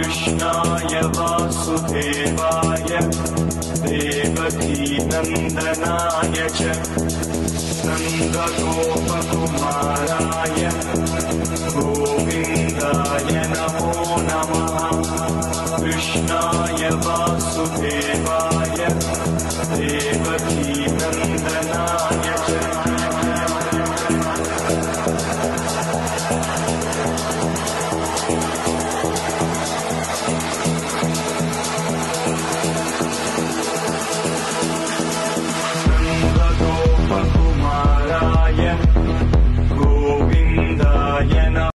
कृष्णाय वासुदेवाय देवधीनन्दनाय च सङ्गकोपसुमाराय गोविन्दाय नमो नमः कृष्णाय वासुदेवाय Yeah.